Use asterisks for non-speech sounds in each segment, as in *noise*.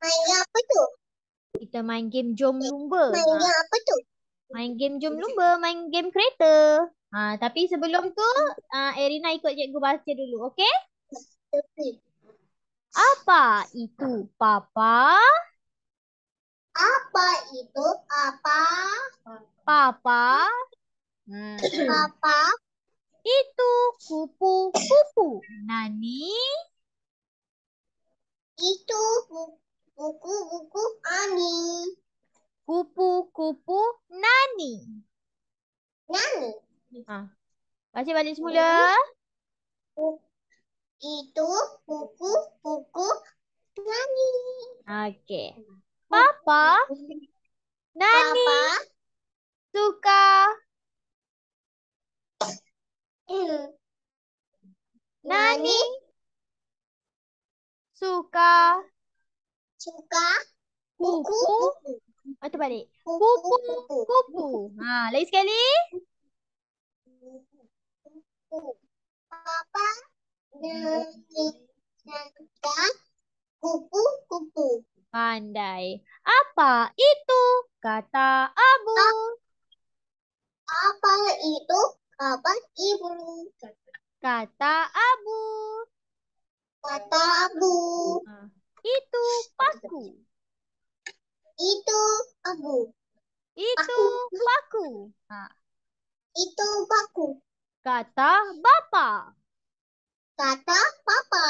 Main apa tu? Kita main game jom lumba. Main Ha, apa tu? main game jom lumba, main game kereta. Ha, tapi sebelum tu, uh, Erina ikut cikgu baca dulu, okey? Tepi. Apa itu papa? Apa itu? Apa? Papa. Hmm. Apa? Itu kupu-kupu. Nani? Itu bu- buku-buku Ani. Kupu-kupu Nani. Nani. Ha. Baca balik semula. Itu buku-buku Nani. Okey. Papa, Nani Papa. suka Hmm. Nani suka Suka kupu. buku-buku. Oh, terbalik. Kupu-buku. Kupu. Ha, lagi sekali. Papa Nani suka kupu-kupu. Pandai. Apa itu? Kata Abu. Apa itu kabar ibu? Kata Abu. Kata Abu. Ha. Itu paku. Itu Abu. Itu paku. Ha. Itu baku. Kata bapa. Kata papa.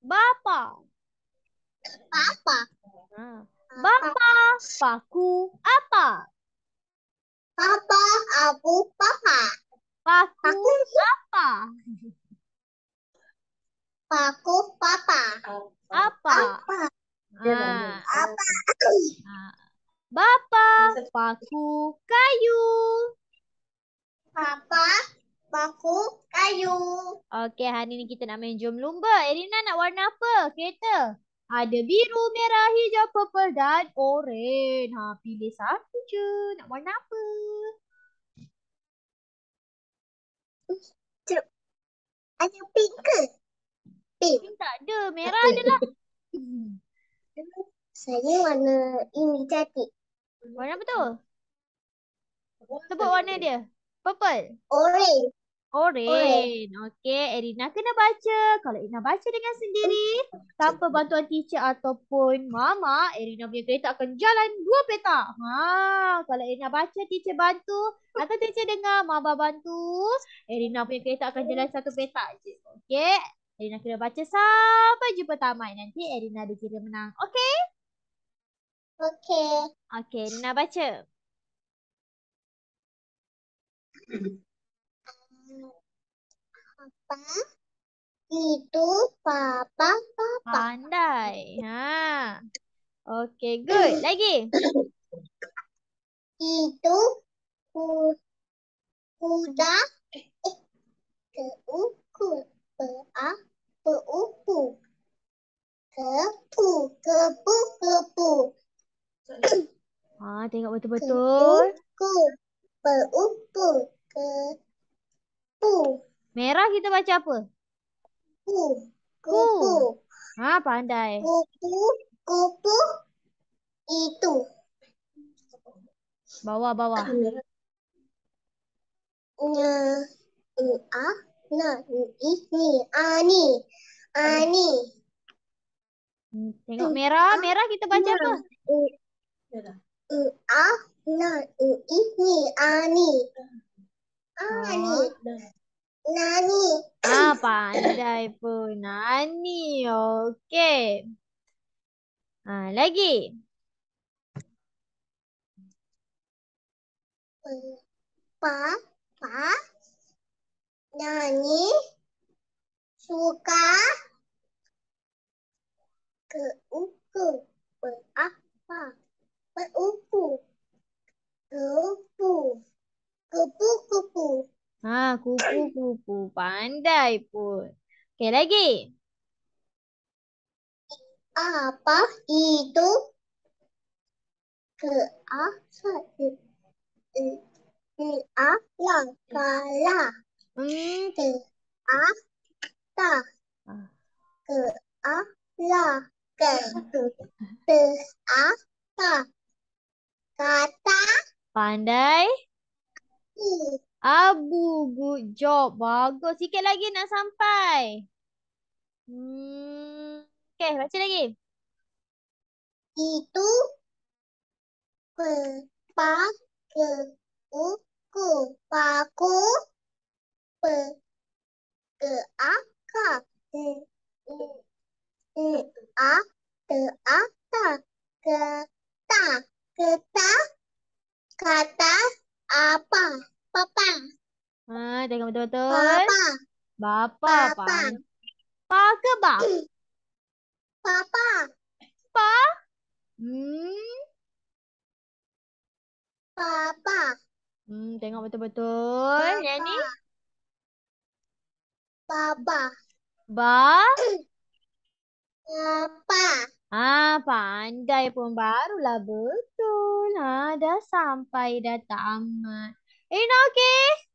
Bapa. Papa. Ha. Bapa paku apa? Papa Abu papa. Paku Paku apa? paku papa. Apa? Apa? Ha. Apa? Ha. Bapa paku kayu. Papa baku kayu. Okey, hari ni kita nak main jom lumba. Erina nak warna apa? Kereta. Ada biru, merah, hijau, purple dan oren. Ha, pilih satu je. Nak warna apa? Ada pink ke? Pink. Pink tak ada. Merah adalah. *laughs* Saya warna ini cantik. Warna apa tu? Sebut warna dia. Purple. Orange. Oren. Okey, Erina kena baca. Kalau Erina baca dengan sendiri, tanpa bantuan teacher ataupun mama, Erina punya kereta akan jalan dua petak. Ha, kalau Erina baca, teacher bantu. Atau teacher dengar, mama bantu. Erina punya kereta akan jalan satu petak je. Okey, Erina kena baca sampai jumpa tamat. Nanti Erina dikira menang. Okey? Okey. Okey, Erina baca. Apa? Itu papa papa. Pandai. Ha. Okey, good. Lagi. Itu ku, kuda eh, keuku pea peupu kepu kepu kepu Ha, tengok betul-betul. kepu peupu kepu Merah kita baca apa? ku kupu Ha, pandai. kupu kupu itu Bawah, bawah. nya a na i ni ani ani Hmm, Tengok merah. Merah kita baca apa? a na i ni ani ani nani Ah, pandai pun. Nani. Okey. Ha, lagi. pa pa nani suka ke uku apa peupu kepu kepu kepu Ha, kupu-kupu. Pandai pun. Okey, lagi. apa itu ke a sa e e e a la ke ta ke a la ke Berapa? Kata Pandai. Abu. Good job. Bagus. Sikit lagi nak sampai. Hmm. Okay, baca lagi. Itu berpaku uku paku bergerak a terata kata kata kata apa papa Ha, tengok betul-betul. papa Bapa. Papa. Pa ke ba? papa Pa? Hmm. papa Hmm, tengok betul-betul. Yang ni? papa Ba? papa Ah, pandai pun barulah betul. Ha, dah sampai dah tamat. Irina okey?